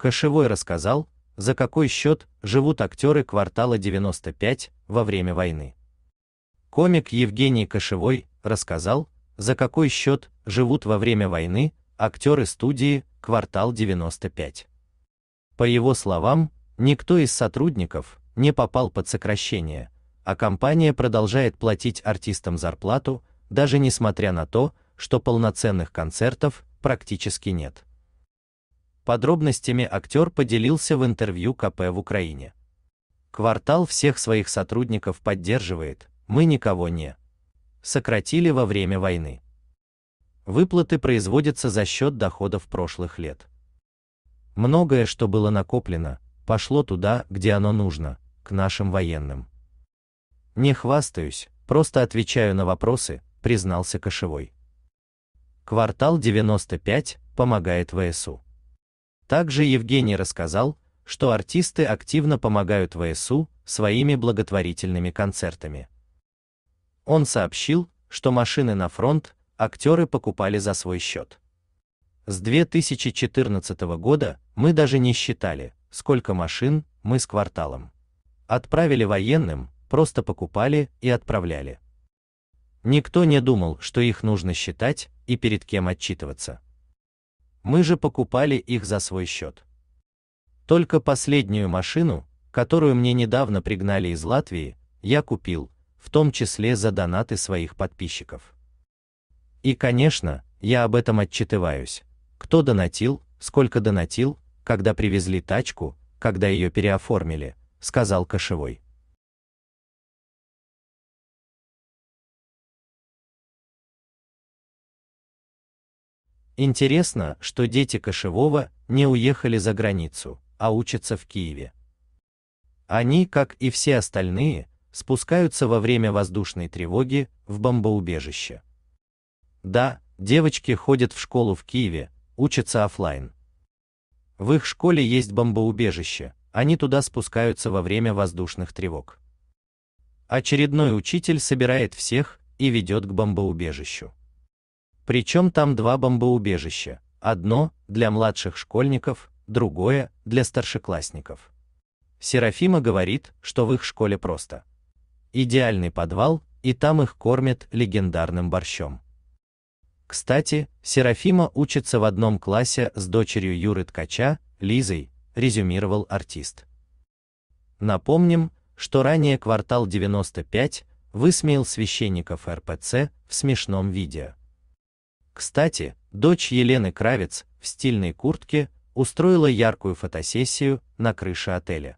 Кошевой рассказал, за какой счет живут актеры квартала 95 во время войны. Комик Евгений Кошевой рассказал, за какой счет живут во время войны актеры студии «Квартал 95». По его словам, никто из сотрудников не попал под сокращение, а компания продолжает платить артистам зарплату, даже несмотря на то, что полноценных концертов практически нет. Подробностями актер поделился в интервью КП в Украине. Квартал всех своих сотрудников поддерживает, мы никого не сократили во время войны. Выплаты производятся за счет доходов прошлых лет. Многое, что было накоплено, пошло туда, где оно нужно, к нашим военным. Не хвастаюсь, просто отвечаю на вопросы, признался Кошевой. Квартал 95 помогает ВСУ. Также Евгений рассказал, что артисты активно помогают ВСУ своими благотворительными концертами. Он сообщил, что машины на фронт актеры покупали за свой счет. С 2014 года мы даже не считали, сколько машин мы с кварталом отправили военным, просто покупали и отправляли. Никто не думал, что их нужно считать и перед кем отчитываться. Мы же покупали их за свой счет. Только последнюю машину, которую мне недавно пригнали из Латвии, я купил, в том числе за донаты своих подписчиков. И, конечно, я об этом отчитываюсь. Кто донатил, сколько донатил, когда привезли тачку, когда ее переоформили, сказал Кошевой. Интересно, что дети Кошевого не уехали за границу, а учатся в Киеве. Они, как и все остальные, спускаются во время воздушной тревоги в бомбоубежище. Да, девочки ходят в школу в Киеве, учатся офлайн. В их школе есть бомбоубежище, они туда спускаются во время воздушных тревог. Очередной учитель собирает всех и ведет к бомбоубежищу. Причем там два бомбоубежища, одно для младших школьников, другое для старшеклассников. Серафима говорит, что в их школе просто идеальный подвал, и там их кормят легендарным борщом. Кстати, Серафима учится в одном классе с дочерью Юры Ткача, Лизой, резюмировал артист. Напомним, что ранее квартал 95 высмеял священников РПЦ в смешном видео. Кстати, дочь Елены Кравец в стильной куртке устроила яркую фотосессию на крыше отеля.